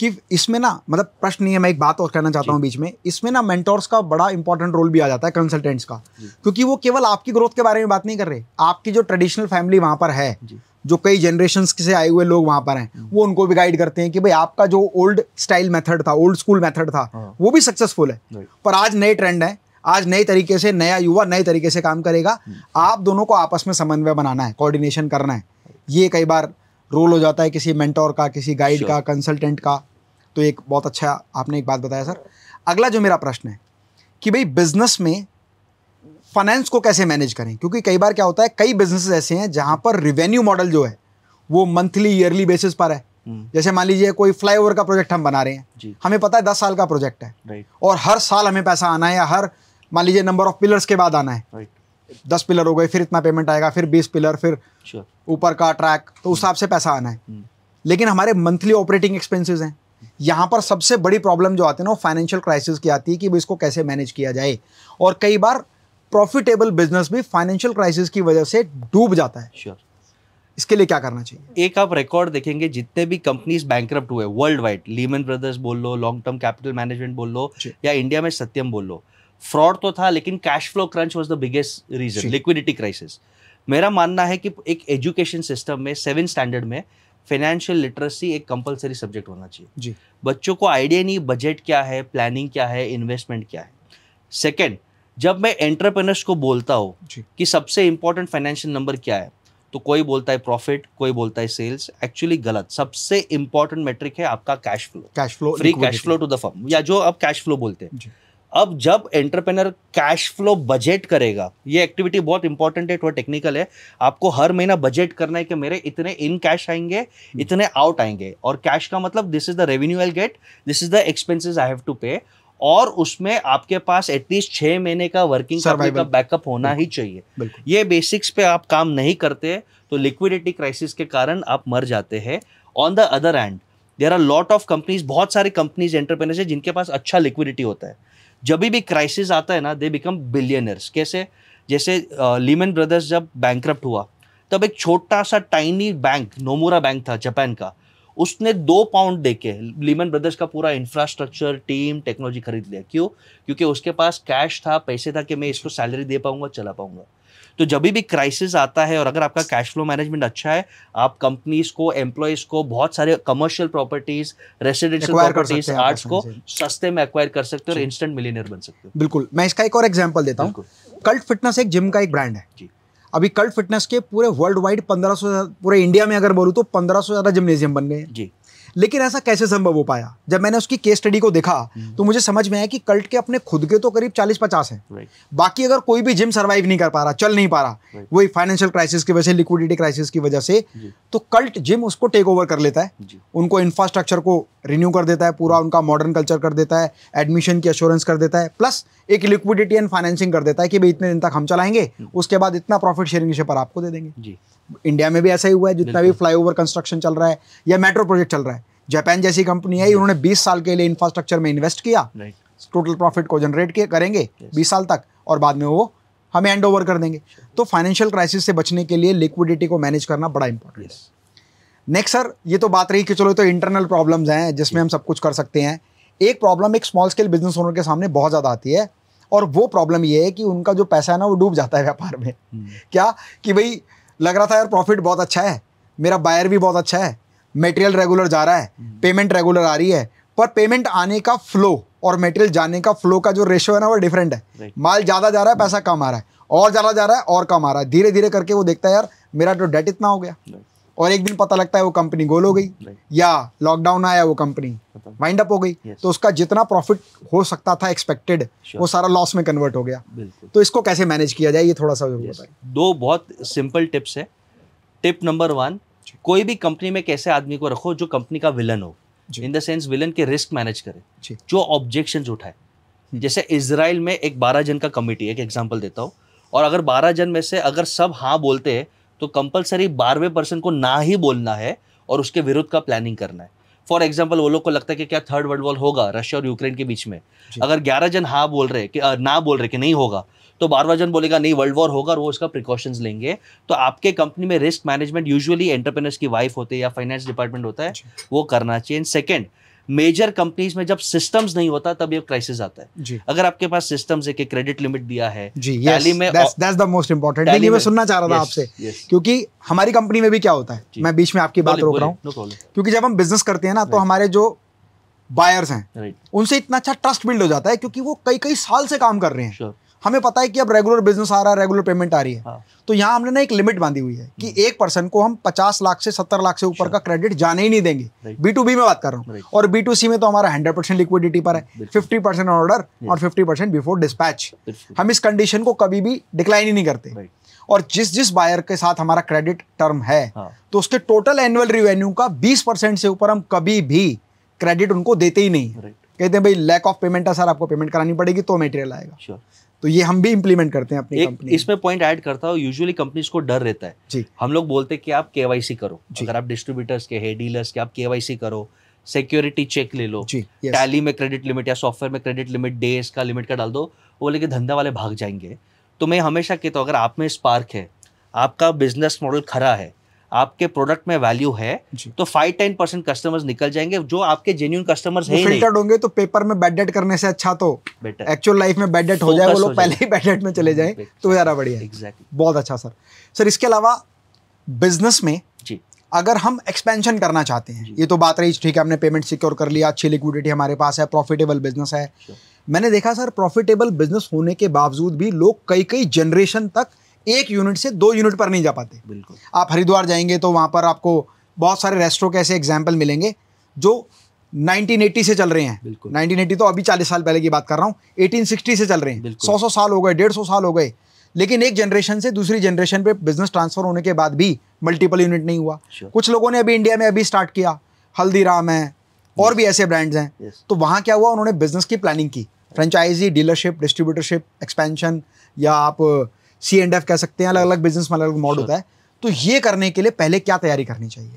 Speaker 2: कि इसमें ना मतलब प्रश्न नहीं है मैं एक बात और कहना चाहता हूँ बीच में। इसमें ना मेंटोर्स का बड़ा इंपॉर्टेंट रोल भी आ जाता है कंसल्टेंट्स का। क्योंकि वो केवल आपकी ग्रोथ के बारे में बात नहीं कर रहे। आपकी जो ट्रेडिशनल फैमिली वहाँ पर है
Speaker 1: जो।
Speaker 2: कई जनरेशन से आए हुए लोग वहाँ पर हैं वो उनको भी गाइड करते हैं कि भाई आपका जो ओल्ड स्टाइल मेथड था ओल्ड स्कूल मेथड था
Speaker 1: हाँ।
Speaker 2: वो भी सक्सेसफुल है। पर आज नए ट्रेंड है आज नए तरीके से नया युवा नए तरीके से काम करेगा। आप दोनों को आपस में समन्वय बनाना है कोऑर्डिनेशन करना है। ये कई बार रोल हो जाता है किसी मेंटोर का किसी गाइड
Speaker 1: Sure.
Speaker 2: का कंसल्टेंट का। तो एक बहुत अच्छा आपने एक बात बताया सर। अगला जो मेरा प्रश्न है कि भाई बिज़नेस में फाइनेंस को कैसे मैनेज करें? क्योंकि कई बार क्या होता है कई बिज़नेस ऐसे हैं जहाँ पर रिवेन्यू मॉडल जो है वो मंथली ईयरली बेसिस पर है।
Speaker 1: हम्म,
Speaker 2: जैसे मान लीजिए कोई फ्लाईओवर का प्रोजेक्ट हम बना रहे हैं। हमें पता है दस साल का प्रोजेक्ट है। और हर साल हमें पैसा आना है या हर मान लीजिए नंबर ऑफ़ पिलर्स के बाद आना है। दस पिलर हो गए फिर इतना पेमेंट आएगा फिर बीस पिलर फिर ऊपर का ट्रैक तो उस हिसाब से पैसा आना है।
Speaker 1: हम्म,
Speaker 2: लेकिन हमारे मंथली ऑपरेटिंग एक्सपेंसेस हैं। यहाँ पर सबसे बड़ी प्रॉब्लम जो आती है ना वो फाइनेंशियल क्राइसिस की आती है कि इसको कैसे मैनेज किया जाए। और कई बार प्रॉफिटेबल बिज़नेस भी फाइनेंशियल क्राइसिस की वजह से डूब जाता है।
Speaker 1: Sure sure.
Speaker 2: इसके लिए क्या करना चाहिए?
Speaker 1: एक आप रिकॉर्ड देखेंगे जितने भी कंपनीज़ बैंक हुए वर्ल्ड वाइड लीमन ब्रदर्स बोल लो लॉन्ग टर्म कैपिटल मैनेजमेंट बोल लो या इंडिया में सत्यम बोल लो फ्रॉड तो था लेकिन cash flow crunch was the biggest reason liquidity crisis मेरा मानना है कि एक एजुकेशन सिस्टम में सेवन स्टैंडर्ड में फाइनेंशियल लिटरेसी एक कंपलसरी सब्जेक्ट होना चाहिए।
Speaker 2: जी।
Speaker 1: बच्चों को आइडिया नहीं बजट क्या है प्लानिंग क्या है इन्वेस्टमेंट क्या है। सेकंड जब मैं एंटरप्रेनर्स को बोलता हूँ कि सबसे इंपॉर्टेंट फाइनेंशियल नंबर क्या है तो कोई बोलता है प्रॉफिट कोई बोलता है सेल्स एक्चुअली गलत। सबसे इंपॉर्टेंट मेट्रिक है आपका cash flow
Speaker 2: cash flow
Speaker 1: free cash flow to the firm या जो आप कैश फ्लो बोलते हैं। अब जब एंटरप्रेनर कैश फ्लो बजट करेगा ये एक्टिविटी बहुत इंपॉर्टेंट है थोड़ा टेक्निकल है। आपको हर महीना बजट करना है कि मेरे इतने इन कैश आएँगे इतने आउट आएँगे। और कैश का मतलब this is the revenue I get this is the expenses I have to pay और उसमें आपके पास एटलीस्ट छह महीने का वर्किंग का बैकअप होना ही चाहिए। ये बेसिक्स पे आप काम नहीं करते तो लिक्विडिटी क्राइसिस के कारण आप मर जाते हैं। On the other hand there are lot of companies बहुत सारी कंपनीज़ एंटरप्रेनर्स है जिनके पास अच्छा लिक्विडिटी होता है। जब भी क्राइसिस आता है ना दे बिकम बिलियनर्स कैसे? जैसे लीमन ब्रदर्स जब बैंक हुआ, तब एक छोटा सा टाइनी बैंक नोमूरा बैंक था जापान का, उसने दो पाउंड दे के लीमन ब्रदर्स का पूरा इंफ्रास्ट्रक्चर टीम टेक्नोलॉजी खरीद लिया. क्यों? क्योंकि उसके पास कैश था, पैसे था कि मैं इसको सैलरी दे पाऊँगा, चला पाऊँगा. तो जब भी क्राइसिस आता है और अगर आपका कैश फ्लो मैनेजमेंट अच्छा है आप कंपनीज़ को एम्प्लॉयज़ को बहुत सारे commercial properties residential properties arts को सस्ते में एक्वायर कर सकते हो और इंस्टेंट मिलियनर बन सकते हो।
Speaker 2: बिल्कुल। मैं इसका एक और एग्ज़ाम्पल देता हूँ। कल्ट फिटनेस एक जिम का एक ब्रांड है।
Speaker 1: जी।
Speaker 2: अभी कल्ट फिटनेस के पूरे वर्ल्ड वाइड पंद्रह सौ पूरे इंडिया में अगर बोलूँ तो पंद्रह सौ ज़्यादा जिमनेजियम बन गए
Speaker 1: जी।
Speaker 2: लेकिन ऐसा कैसे संभव हो पाया? जब मैंने उसकी केस स्टडी को देखा तो मुझे समझ में आया कि कल्ट के अपने खुद के तो करीब चालीस पचास है बाकी अगर कोई भी जिम सर्वाइव नहीं कर पा रहा चल नहीं पा रहा वही फाइनेंशियल क्राइसिस की वजह से लिक्विडिटी क्राइसिस की वजह से तो कल्ट जिम उसको टेक ओवर कर लेता है। उनको इंफ्रास्ट्रक्चर को रिन्यू कर देता है पूरा उनका मॉडर्न कल्चर कर देता है एडमिशन की अश्योरेंस कर देता है प्लस एक लिक्विडिटी एंड फाइनेंसिंग कर देता है कि भाई इतने दिन तक हम चलाएँगे उसके बाद इतना प्रॉफिट शेयरिंग पर आपको दे देंगे।
Speaker 1: जी।
Speaker 2: इंडिया में भी ऐसा ही हुआ है जितना भी फ्लाईओवर कंस्ट्रक्शन चल रहा है या मेट्रो प्रोजेक्ट चल रहा है। जापान जैसी कंपनी है उन्होंने 20 साल के लिए इंफ्रास्ट्रक्चर में इन्वेस्ट किया। टोटल प्रॉफिट को जनरेट किए करेंगे 20 साल तक और बाद में वो हमें हैंड ओवर कर देंगे। तो फाइनेंशियल क्राइसिस से बचने के लिए लिक्विडिटी को मैनेज करना बड़ा इंपॉर्टेंट है। नेक्स्ट सर ये तो बात रही कि चलो तो इंटरनल प्रॉब्लम्स हैं जिसमें हम सब कुछ कर सकते हैं। एक प्रॉब्लम एक स्मॉल स्केल बिज़नेस ओनर के सामने बहुत ज़्यादा आती है और वो प्रॉब्लम ये है कि उनका जो पैसा है ना वो डूब जाता है व्यापार में। क्या? कि भाई लग रहा था यार प्रॉफिट बहुत अच्छा है मेरा बायर भी बहुत अच्छा है मटेरियल रेगुलर जा रहा है पेमेंट रेगुलर आ रही है पर पेमेंट आने का फ्लो और मटेरियल जाने का फ्लो का जो रेशियो है ना वो डिफरेंट है। माल ज़्यादा जा रहा है पैसा कम आ रहा है और ज़्यादा जा रहा है और कम आ रहा है। धीरे धीरे करके वो देखता है यार मेरा तो डेट इतना हो गया. और एक दिन पता लगता है वो कंपनी गोल हो गई या लॉकडाउन आया वो कंपनी वाइंड अप हो गई. तो उसका जितना प्रॉफिट हो सकता था एक्सपेक्टेड
Speaker 1: Sure.
Speaker 2: वो सारा लॉस में कन्वर्ट हो गया। तो इसको कैसे मैनेज किया जाए ये थोड़ा सा ज़रूर
Speaker 1: Yes. दो बहुत सिंपल टिप्स है। टिप नंबर वन कोई भी कंपनी में कैसे आदमी को रखो जो कंपनी का विलन हो। इन द सेंस विलन के रिस्क मैनेज करे।
Speaker 2: जो।
Speaker 1: ऑब्जेक्शन उठाए।
Speaker 2: हम्म।
Speaker 1: जैसे इसराइल में एक बारह जन का कमिटी एक एग्ज़ाम्पल देता हूँ। और अगर बारह जन में से अगर सब हाँ बोलते हैं तो कंपलसरी बारहवें पर्सन को ना ही बोलना है और उसके विरुद्ध का प्लानिंग करना है। फॉर एग्ज़ाम्पल वो लोग को लगता है कि क्या थर्ड वर्ल्ड वॉर होगा रशिया और यूक्रेन के बीच में। अगर ग्यारह जन हाँ बोल रहे कि ना बोल रहे कि नहीं होगा तो बारहवा जन बोलेगा नहीं वर्ल्ड वॉर होगा और वो उसका प्रिकॉशंस लेंगे। तो आपके कंपनी में रिस्क मैनेजमेंट यूजुअली एंटरप्रेनर्स की वाइफ होती है या फाइनेंस डिपार्टमेंट होता है वो करना चाहिए। सेकंड मेजर कंपनीज़ में जब सिस्टम्स नहीं होता तब ये क्राइसिस आता है।
Speaker 2: जी।
Speaker 1: अगर आपके पास सिस्टम्स है कि क्रेडिट लिमिट दिया है
Speaker 2: जी
Speaker 1: में
Speaker 2: दैट्स द मोस्ट इंपॉर्टेंट ये मैं सुनना चाह रहा था
Speaker 1: Yes,
Speaker 2: आपसे
Speaker 1: yes.
Speaker 2: क्योंकि हमारी कंपनी में भी क्या होता है? मैं बीच में आपकी बात रोक रहा हूँ. क्योंकि जब हम बिज़नेस करते हैं ना तो हमारे जो बायर्स हैं उनसे इतना अच्छा ट्रस्ट बिल्ड हो जाता है क्योंकि वो कई कई साल से काम कर रहे हैं।
Speaker 1: Sure.
Speaker 2: हमें पता है कि अब रेगुलर बिज़नेस आ रहा है रेगुलर पेमेंट आ रही है।
Speaker 1: हाँ,
Speaker 2: तो यहाँ हमने ना एक लिमिट बांधी हुई है कि एक पर्सन को हम 50 लाख से 70 लाख से ऊपर का क्रेडिट जाने ही नहीं देंगे। बी टू बी में बात कर रहा हूँ। और बी टू सी में तो हमारा 100 परसेंट लिक्विडिटी पर है
Speaker 1: बिल्कुल।
Speaker 2: 50 परसेंट ऑर्डर और 50 परसेंट बिफोर डिस्पैच हम इस कंडीशन को कभी भी डिक्लाइन ही नहीं करते। और जिस जिस बायर के साथ हमारा क्रेडिट टर्म है
Speaker 1: हाँ,
Speaker 2: तो उसके टोटल एनुअल रिवेन्यू का 20 परसेंट से ऊपर हम कभी भी क्रेडिट उनको देते ही नहीं। कहते हैं भाई लैक ऑफ़ पेमेंट है सर आपको पेमेंट करानी पड़ेगी तो मटेरियल आएगा. तो ये हम भी इम्प्लीमेंट करते हैं अपनी कंपनी
Speaker 1: इसमें पॉइंट ऐड करता हूँ यूजुअली कंपनीज़ को डर रहता है।
Speaker 2: जी।
Speaker 1: हम लोग बोलते हैं कि आप केवाईसी करो। अगर आप डिस्ट्रीब्यूटर्स के है डीलर्स के आप केवाईसी करो। सिक्योरिटी चेक ले लो। टैली में क्रेडिट लिमिट या सॉफ्टवेयर में क्रेडिट लिमिट डेज़ का लिमिट का डाल दो वो लेके धंधा वाले भाग जाएँगे। तो मैं हमेशा कहता हूँ अगर आप में स्पार्क है आपका बिज़नेस मॉडल खरा है आपके प्रोडक्ट में वैल्यू है तो फाइव टेन परसेंट कस्टमर्स निकल जाएँगे जो आपके जेन्यून कस्टमर्स है ही
Speaker 2: फिल्टर्ड होंगे तो पेपर में बैड डेट करने से अच्छा तो
Speaker 1: बेटर
Speaker 2: एक्चुअल लाइफ में बैड डेट हो जाए वो लोग पहले ही बैड डेट में चले जाएँ तो ज़्यादा बढ़िया है।
Speaker 1: एग्जैक्टली
Speaker 2: बहुत अच्छा सर सर इसके अलावा बिज़नेस में
Speaker 1: जी।
Speaker 2: अगर हम एक्सपेंशन करना चाहते हैं ये तो बात रही ठीक है हमने पेमेंट सिक्योर कर लिया अच्छी लिक्विडिटी हमारे पास है प्रॉफिटेबल बिज़नेस है। मैंने देखा सर प्रॉफिटेबल बिज़नेस होने के बावजूद भी लोग कई कई जनरेशन तक एक यूनिट से दो यूनिट पर नहीं जा पाते।
Speaker 1: बिल्कुल।
Speaker 2: आप हरिद्वार जाएँगे तो वहाँ पर आपको बहुत सारे रेस्टोरों के ऐसे एग्ज़ाम्पल मिलेंगे जो 1980 से चल रहे हैं।
Speaker 1: बिल्कुल।
Speaker 2: 1980 तो अभी 40 साल पहले की बात कर रहा हूँ 1860 से चल रहे हैं। सौ सौ साल हो गए डेढ़ सौ साल हो गए लेकिन एक जनरेशन से दूसरी जनरेशन पे बिज़नेस ट्रांसफ़र होने के बाद भी मल्टीपल यूनिट नहीं हुआ. कुछ लोगों ने अभी इंडिया में अभी स्टार्ट किया हल्दीराम है और भी ऐसे ब्रांड्स हैं. तो वहाँ क्या हुआ? उन्होंने बिज़नेस की प्लानिंग की। फ्रेंचाइजी डीलरशिप डिस्ट्रीब्यूटरशिप एक्सपेंशन या आप सी एंड एफ़ कह सकते हैं अलग अलग बिज़नेस में अलग अलग मोड. होता है। तो ये करने के लिए पहले क्या तैयारी करनी चाहिए?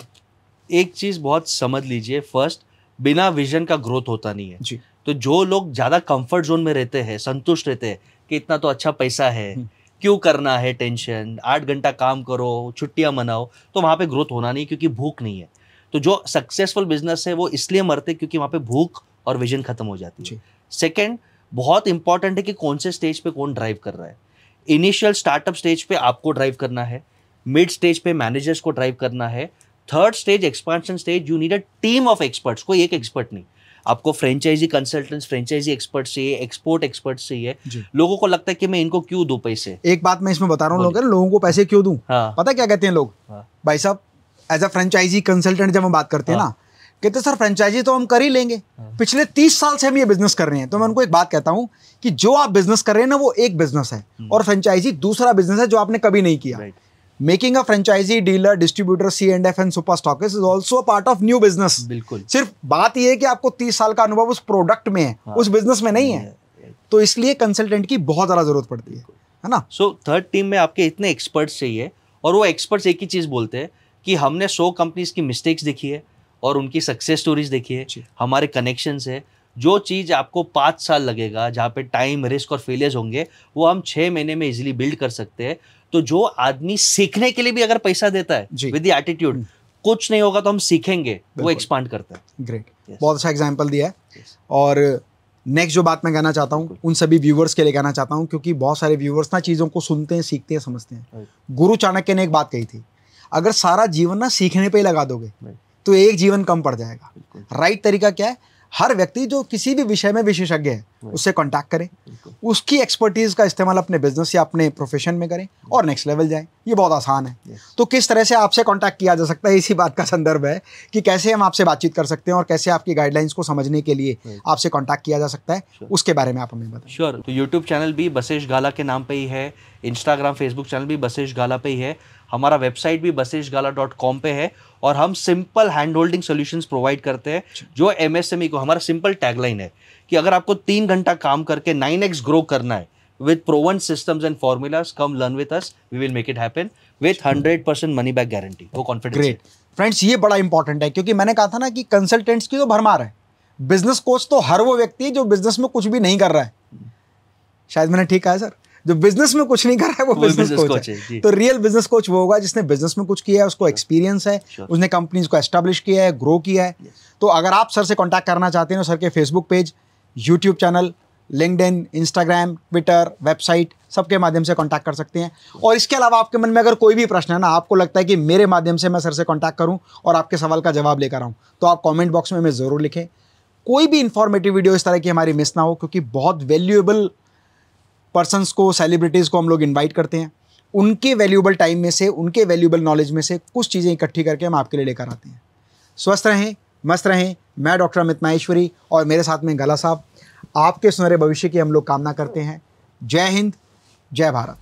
Speaker 1: एक चीज़ बहुत समझ लीजिए फ़र्स्ट बिना विजन का ग्रोथ होता नहीं है।
Speaker 2: जी।
Speaker 1: तो जो लोग ज़्यादा कंफर्ट जोन में रहते हैं संतुष्ट रहते हैं कि इतना तो अच्छा पैसा है
Speaker 2: हम्म।
Speaker 1: क्यों करना है टेंशन आठ घंटा काम करो छुट्टियाँ मनाओ तो वहाँ पे ग्रोथ होना नहीं क्योंकि भूख नहीं है। तो जो सक्सेसफुल बिज़नेस है वो इसलिए मरते क्योंकि वहाँ पे भूख और विजन खत्म हो जाती है। सेकेंड बहुत इंपॉर्टेंट है कि कौन से स्टेज पे कौन ड्राइव कर रहा है। इनिशियल स्टार्टअप स्टेज पे आपको ड्राइव करना है मिड स्टेज पे मैनेजर्स को ड्राइव करना है third stage expansion stage you need a team of experts कोई एक एक्सपर्ट नहीं। आपको फ्रेंचाइजी कंसल्टेंट्स फ्रेंचाइजी एक्सपर्ट चाहिए एक्सपोर्ट एक्सपर्ट चाहिए। लोगों को लगता है कि मैं इनको क्यों दूँ पैसे?
Speaker 2: एक बात मैं इसमें बता रहा हूँ लोगों को पैसे क्यों दूँ?
Speaker 1: हाँ।
Speaker 2: पता क्या कहते हैं लोग?
Speaker 1: हाँ।
Speaker 2: भाई साहब एज अ फ्रेंचाइजी कंसल्टेंट जब हम बात करते हैं
Speaker 1: हाँ।
Speaker 2: ना कहते सर फ्रेंचाइजी तो हम कर ही लेंगे।
Speaker 1: हाँ।
Speaker 2: पिछले तीस साल से हम ये बिज़नेस कर रहे हैं। तो मैं उनको एक बात कहता हूँ कि जो आप बिज़नेस कर रहे हैं ना वो एक बिज़नेस है।
Speaker 1: हम्म।
Speaker 2: और फ्रेंचाइजी दूसरा बिज़नेस है जो आपने कभी नहीं किया। Making a franchisee dealer distributor C and F and super stockist is also part of new business
Speaker 1: बिल्कुल।
Speaker 2: सिर्फ़ बात यह है कि आपको तीस साल का अनुभव उस प्रोडक्ट में है
Speaker 1: हाँ।
Speaker 2: उस बिज़नेस में नहीं है। तो इसलिए कंसल्टेंट की बहुत ज़्यादा ज़रूरत पड़ती है है ना?
Speaker 1: सो थर्ड टीम में आपके इतने एक्सपर्ट्स चाहिए और वो एक्सपर्ट्स एक ही चीज़ बोलते हैं कि हमने सौ कंपनीज़ की मिस्टेक्स देखी है और उनकी सक्सेस स्टोरीज देखी
Speaker 2: जी।
Speaker 1: हमारे कनेक्शंस है। जो चीज़ आपको पाँच साल लगेगा जहाँ पे टाइम रिस्क और फेलियर्स होंगे वो हम छः महीने में इजीली बिल्ड कर सकते हैं। तो जो आदमी सीखने के लिए भी अगर पैसा देता है विद द एटीट्यूड कुछ नहीं होगा तो हम सीखेंगे वो एक्सपांड करता है।
Speaker 2: Great
Speaker 1: Yes.
Speaker 2: बहुत अच्छा एग्ज़ाम्पल दिया है।
Speaker 1: Yes.
Speaker 2: और नेक्स्ट जो बात मैं कहना चाहता हूँ उन सभी व्यूवर्स के लिए कहना चाहता हूँ क्योंकि बहुत सारे व्यूवर्स ना चीज़ों को सुनते हैं सीखते हैं समझते हैं। गुरु चाणक्य ने एक बात कही थी अगर सारा जीवन ना सीखने पर ही लगा दोगे. तो एक जीवन कम पड़ जाएगा। राइट तरीका क्या है? हर व्यक्ति जो किसी भी विषय में विशेषज्ञ है उससे कांटेक्ट करें। उसकी एक्सपर्टीज का इस्तेमाल अपने बिज़नेस या अपने प्रोफेशन में करें और नेक्स्ट लेवल जाएँ। ये बहुत आसान है। तो किस तरह से आपसे कांटेक्ट किया जा सकता है? इसी बात का संदर्भ है कि कैसे हम आपसे बातचीत कर सकते हैं और कैसे आपकी गाइडलाइंस को समझने के लिए आपसे कॉन्टैक्ट किया जा सकता है। उसके बारे में आप हमें बताएँ।
Speaker 1: श्योर तो यूट्यूब चैनल भी बसेश गाला के नाम पर ही है। इंस्टाग्राम फेसबुक चैनल भी बसेश गाला पे ही है। हमारा वेबसाइट भी बसेश गाला डॉट कॉम पे है और हम simple hand holding solution provide करते हैं, जो एमएसएमई को, हमारा सिंपल टैगलाइन है कि अगर आपको तीन घंटा काम करके नाइन एक्स ग्रो करना है with proven systems and formulas, come learn with us, we will make it happen with 100% money back guarantee. वो कॉन्फिडेंस
Speaker 2: ग्रेट फ्रेंड्स ये बड़ा इंपॉर्टेंट है, क्योंकि मैंने कहा था ना कि कंसल्टेंट्स की तो भरमार है। बिज़नेस कोच तो हर वो व्यक्ति है जो बिज़नेस में कुछ भी नहीं कर रहा है। शायद मैंने ठीक कहा सर जो बिज़नेस में कुछ नहीं कर रहा है वो,
Speaker 1: वो
Speaker 2: बिज़नेस कोच है,
Speaker 1: है,
Speaker 2: तो रियल बिज़नेस कोच वो होगा जिसने बिज़नेस में कुछ किया है उसको एक्सपीरियंस है उसने कंपनीज़ को एस्टेब्लिश किया है ग्रो किया है। तो अगर आप सर से कॉन्टैक्ट करना चाहते हैं तो सर के Facebook page YouTube channel LinkedIn Instagram Twitter website सबके माध्यम से कांटेक्ट कर सकते हैं। और इसके अलावा आपके मन में अगर कोई भी प्रश्न है ना आपको लगता है कि मेरे माध्यम से मैं सर से कांटेक्ट करूँ और आपके सवाल का जवाब लेकर आऊँ तो आप कमेंट बॉक्स में हमें ज़रूर लिखें। कोई भी इंफॉर्मेटिव वीडियो इस तरह की हमारी मिस ना हो क्योंकि बहुत वैल्यूएबल पर्सनस को सेलिब्रिटीज़ को हम लोग इन्वाइट करते हैं। उनके वैल्यूबल टाइम में से, उनके वैल्यूबल नॉलेज में से कुछ चीज़ें इकट्ठी करके हम आपके लिए लेकर आते हैं। स्वस्थ रहें, मस्त रहें। मैं डॉक्टर अमित माहेश्वरी और मेरे साथ में गला साहब, आपके सुनहरे भविष्य की हम लोग कामना करते हैं। जय हिंद, जय भारत।